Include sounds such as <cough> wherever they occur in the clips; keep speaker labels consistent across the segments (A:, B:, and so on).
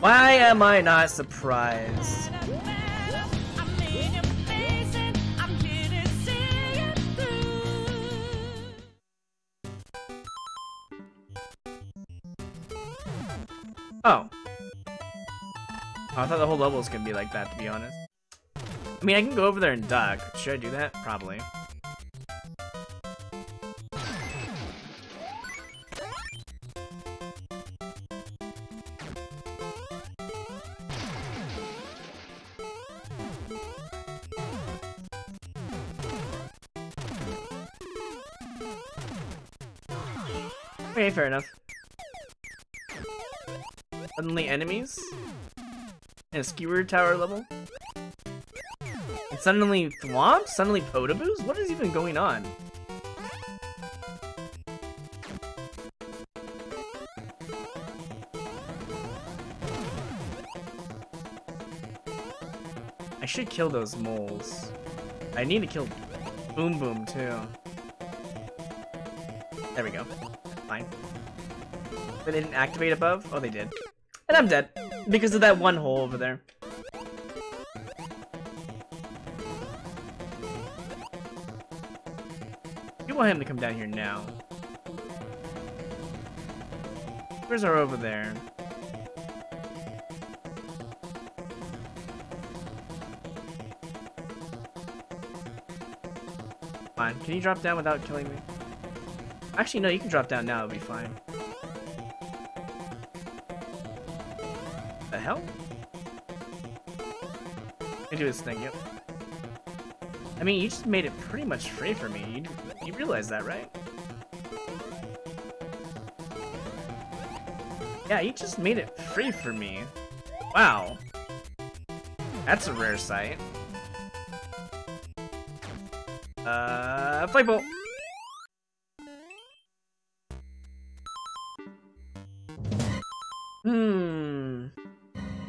A: Why am I not surprised? Oh. oh. I thought the whole level was gonna be like that, to be honest. I mean, I can go over there and duck. Should I do that? Probably. Okay, fair enough. Suddenly enemies? In a skewer tower level? And suddenly Thwomp? Suddenly Podoboos? What is even going on? I should kill those moles. I need to kill Boom Boom too. There we go. Fine. They didn't activate above? Oh, they did. And I'm dead. Because of that one hole over there. You want him to come down here now. Where's our over there? Fine. Can you drop down without killing me? Actually, no, you can drop down now, it'll be fine. The hell? Can do this thing, yep. I mean, you just made it pretty much free for me. You, you realize that, right? Yeah, you just made it free for me. Wow. That's a rare sight. Uh, fight bolt.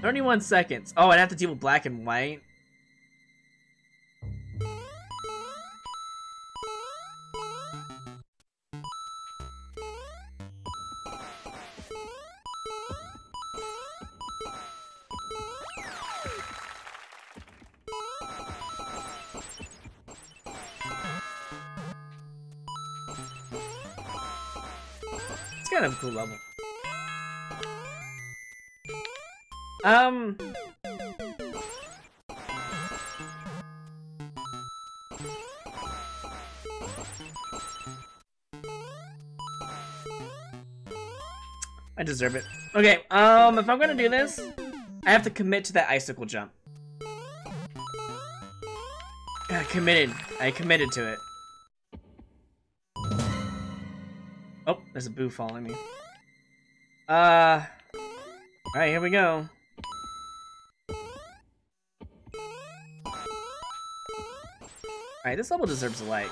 A: 31 seconds. Oh, I'd have to deal with black and white. It's kind of a cool level. Um... I deserve it. Okay, um, if I'm gonna do this, I have to commit to that icicle jump. I committed. I committed to it. Oh, there's a boo following me. Uh... Alright, here we go. Alright, this level deserves a like.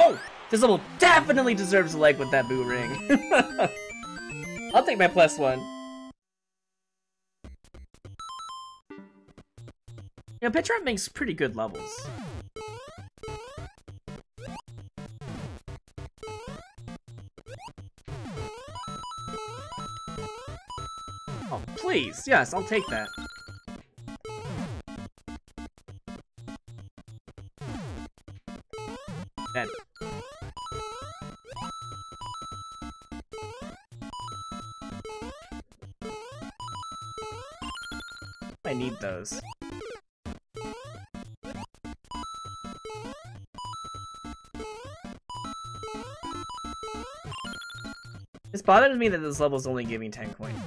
A: Oh! This level definitely deserves a like with that boo ring. <laughs> I'll take my plus one. Yeah, Petra makes pretty good levels. Oh, please. Yes, I'll take that. I need those. This bothers me that this level is only giving 10 coins.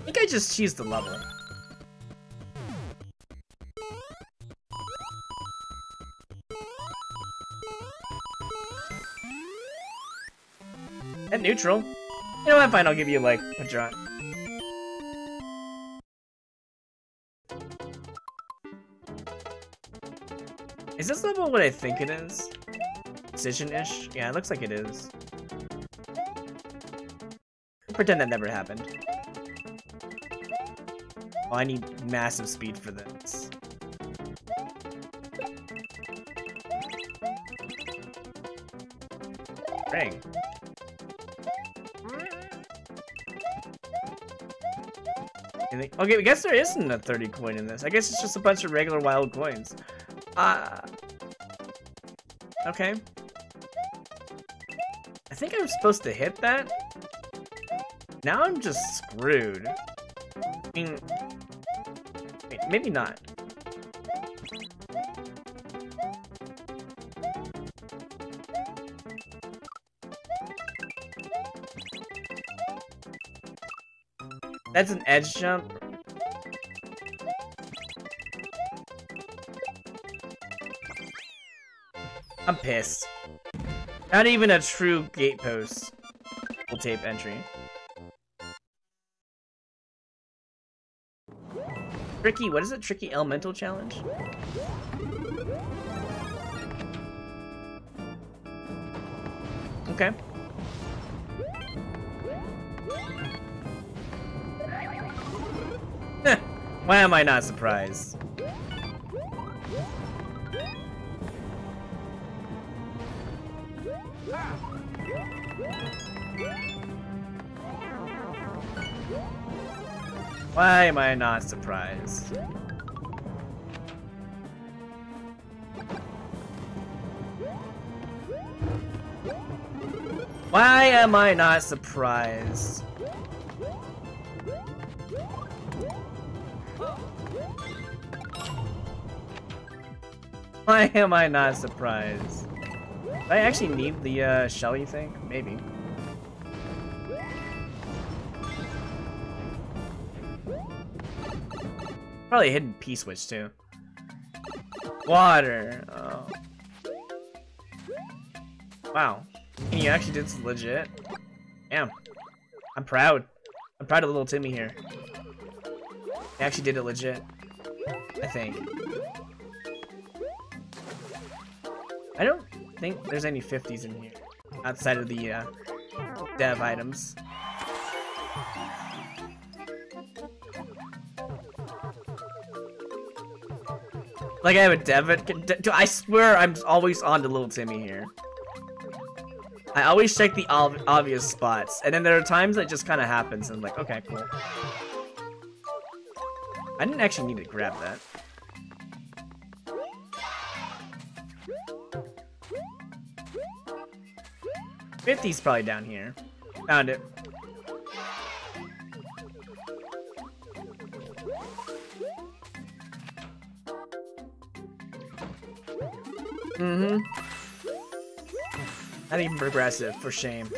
A: I think I just cheesed the level. Neutral. You know what, fine, I'll give you, like, a draw. Is this level what I think it is? Decision-ish? Yeah, it looks like it is. Pretend that never happened. Oh, I need massive speed for this. ring. Okay, I guess there isn't a 30 coin in this. I guess it's just a bunch of regular wild coins. Uh, okay. I think I'm supposed to hit that. Now I'm just screwed. I mean, wait, maybe not. That's an edge jump. I'm pissed. Not even a true gate post will tape entry. Tricky, what is it? Tricky Elemental Challenge? Okay. Why am I not surprised? Why am I not surprised? Why am I not surprised? <laughs> Why am I not surprised? Do I actually need the uh, Shelly thing? Maybe. Probably a hidden P-switch too. Water. Oh. Wow. You actually did this legit. Damn. I'm proud. I'm proud of little Timmy here. I actually did it legit. I think. I don't think there's any 50s in here outside of the uh, dev items. Like I have a dev, I swear I'm always on to little Timmy here. I always check the ob obvious spots, and then there are times that just kind of happens, and I'm like, okay, cool. I didn't actually need to grab that. 50's probably down here. Found it. Mm-hmm. Not even progressive, for shame.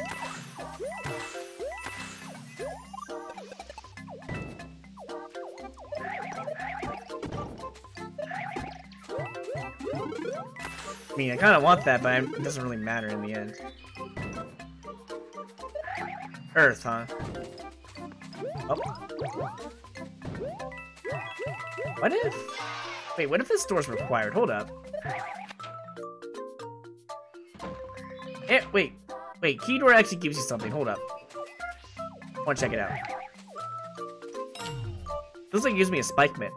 A: I mean, I kind of want that, but it doesn't really matter in the end. Earth, huh? Oh. What if... Wait, what if this door's required? Hold up. Eh, wait. Wait, key door actually gives you something. Hold up. I want to check it out. Looks like it gives me a spike mitt.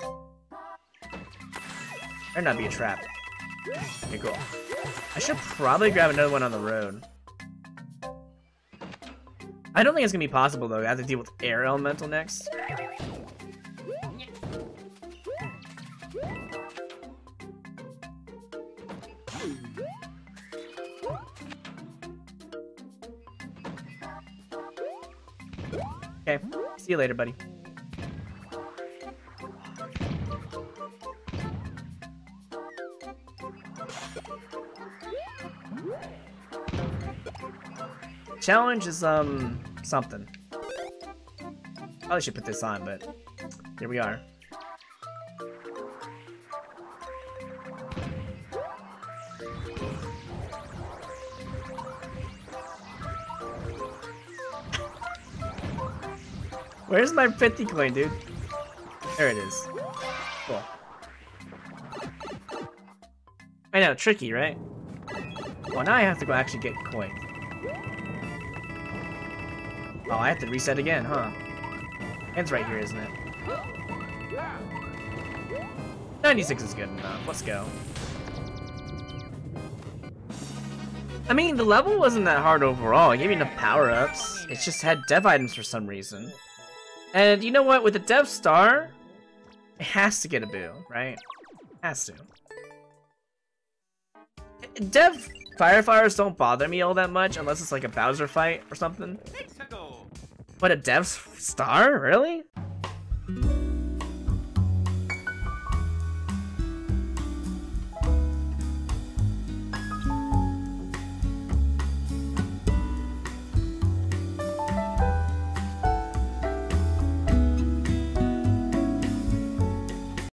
A: Better not be a trap. Okay, cool. I should probably grab another one on the road. I don't think it's gonna be possible though. I have to deal with air elemental next. Okay, see you later, buddy. Challenge is, um, something. Probably should put this on, but here we are. Where's my 50 coin, dude? There it is. Cool. I know, tricky, right? Well, now I have to go actually get coin. Oh, I have to reset again, huh? It's right here, isn't it? 96 is good enough. Let's go. I mean, the level wasn't that hard overall. It gave me enough power-ups. It just had dev items for some reason. And you know what? With the dev star, it has to get a boo, right? Has to. Dev fireflowers don't bother me all that much unless it's like a Bowser fight or something. But a dev star? Really?